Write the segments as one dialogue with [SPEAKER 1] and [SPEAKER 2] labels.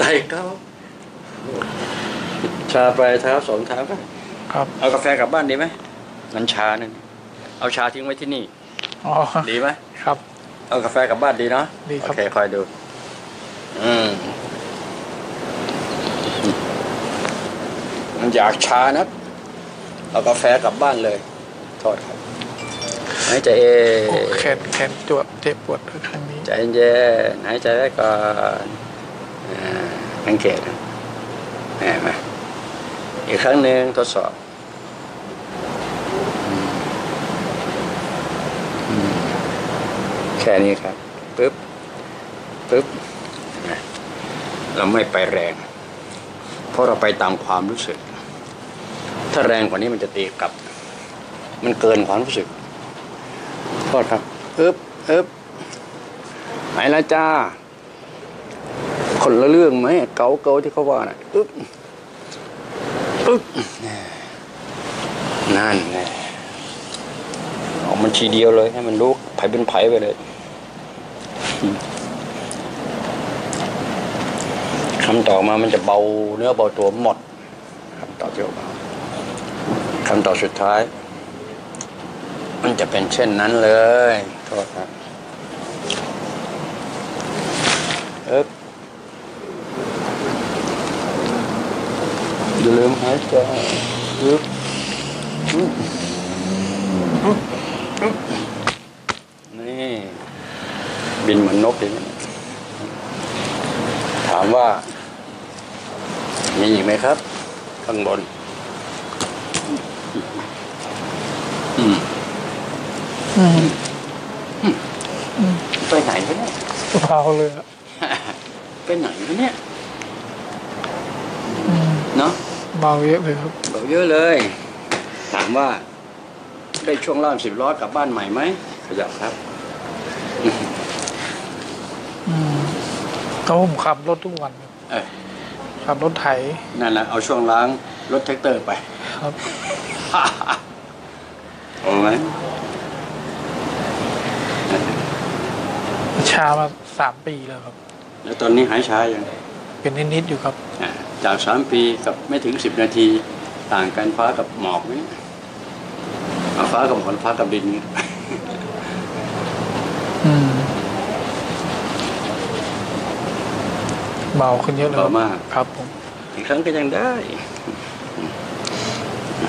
[SPEAKER 1] ไตเขาชาปลายเท้าสองเท้าก็
[SPEAKER 2] ครับ
[SPEAKER 1] เอากาแฟกลับบ้านดีไหมงั้นชานั่นเอาชาทิ้งไว้ที่นี่
[SPEAKER 2] อ๋อ
[SPEAKER 1] ดีไหม
[SPEAKER 2] ครับ
[SPEAKER 1] เอากาแฟกลับบ้านดีเนาะ
[SPEAKER 2] ดีครับ
[SPEAKER 1] โอเคคอยดู อืมมันอยากชานะเอากาแฟกลับบ้านเลยโทษครับหายใจเอ
[SPEAKER 2] โอ้แขนแขนจวบเจ็บปวดครั้งนี้
[SPEAKER 1] ใจเย็นหายใจไว้ก่อนอ่า สังเกตนะแหมมอีกครั้งหนึ่งทดสอบแค่นี้ครับปึ๊บปึ๊บเห็นไหมเราไม่ไปแรง เพราะเราไปตามความรู้สึก ถ้าแรงกว่านี้มันจะตีกลับ มันเกินความรู้สึกโทษครับอึ๊บอึ๊บไหนละจ้า คนละเรื่องไหมเกาเกาที่เขาว่าน่ะอึ๊บอึ๊บนั่นไงออกมันทีเดียวเลย ให้มันรู้ไผเป็นไผไปเลยคำต่อมามันจะเบาเนื้อเบาตัวหมดคำต่อเดียวเบาคำต่อสุดท้าย มันจะเป็นเช่นนั้นเลยโทษครับเอ๊บอย่า ลืมหายใจยึบอึ๊บอึ๊บอึ๊บนี่ บินเหมือนนกเลยนะถามว่า มีอีกไหมครับ ข้างบนอื
[SPEAKER 2] อ
[SPEAKER 1] ไปไหนวะเนี่ย
[SPEAKER 2] เบาเลย
[SPEAKER 1] ไปไหนวะเนี่ย
[SPEAKER 2] อืม
[SPEAKER 1] เนาะ
[SPEAKER 2] เบาเยอะเลยครับ
[SPEAKER 1] บอกเยอะเลย ถามว่า ได้ช่วงล่างสิบล้อกลับบ้านใหม่ไหมขยับครับ
[SPEAKER 2] อืมก็ผมขับรถทุกวันครับ
[SPEAKER 1] เออ
[SPEAKER 2] ขับรถไถ
[SPEAKER 1] นั่นแหละเอาช่วงล้างรถแท็กเตอร์ไป
[SPEAKER 2] ครับ
[SPEAKER 1] โอ้ไหม
[SPEAKER 2] ชามาสามปีแล้วครับ
[SPEAKER 1] แล้วตอนนี้หายชายัง
[SPEAKER 2] เป็นนิดๆอยู่ครับ
[SPEAKER 1] อะจากสามปีกับไม่ถึงสิบนาทีต่างกันฟ้ากับหมอกนี่เอาฟ้ากับหมอกฟ้ากับดินนี่
[SPEAKER 2] อืมเบาขึ้นเยอะเลย
[SPEAKER 1] เบามาก
[SPEAKER 2] ครับผม
[SPEAKER 1] อีกครั้งก็ยังได้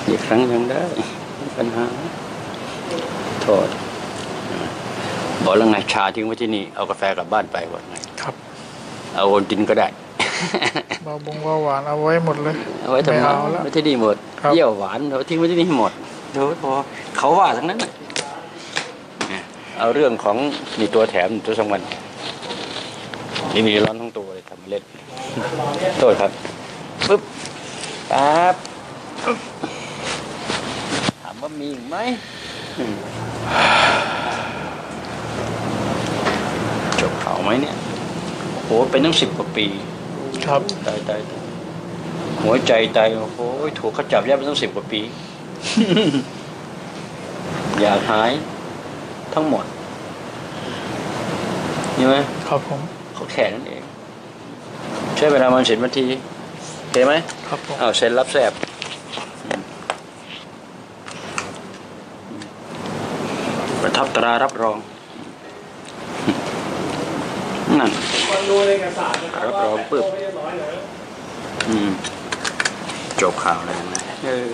[SPEAKER 1] อีกครั้งยังได้ไม่มีปัญหาโทษบอกแล้วไงชาทิ้งไว้ที่นี่เอากาแฟกลับบ้านไปว่าไง
[SPEAKER 2] ครับ
[SPEAKER 1] เอาโอนตินก็ได้
[SPEAKER 2] เบาบงเบาหวานเอาไว้หมดเลย
[SPEAKER 1] เอาไว้ทำไม
[SPEAKER 2] ไม่เอาแล้ว
[SPEAKER 1] ไว้ที่นี่หมด
[SPEAKER 2] ครับ
[SPEAKER 1] เยี่ยวหวานเอาทิ้งไว้ที่นี่ให้หมดเดี๋ยวพอเขาว่าทั้งนั้นน่ะเนี่ยเอาเรื่องของนี่ตัวแถมตัวสำคัญนี่มีร้อนทั้งตัวเลยทำมาเล่นโทษครับปึ๊บปั๊บปึ๊บถามว่ามีอีกไหมอืมจบข่าวไหมเนี่ยโหเป็นตั้งสิบกว่าปี
[SPEAKER 2] ครับ
[SPEAKER 1] ตายตายตายหัวใจตายโอ้โหถูกเขาจับยัดไปตั้งสิบกว่าปี อยากหายทั้งหมดใช่ไหม
[SPEAKER 2] ครับผม
[SPEAKER 1] เขาแค่นั้นเอง ใช้เวลามันสิบนาทีโอเคไหม
[SPEAKER 2] ครับผม
[SPEAKER 1] อ้าวเซ็นรับแสบประทับตรารับรอง นั่น
[SPEAKER 3] คนดูในเอกสารนะค
[SPEAKER 1] รับรองปึ๊บ
[SPEAKER 3] ไม่เรียบร้อยเลย
[SPEAKER 1] อืมจบข่าวแล้วนะเออ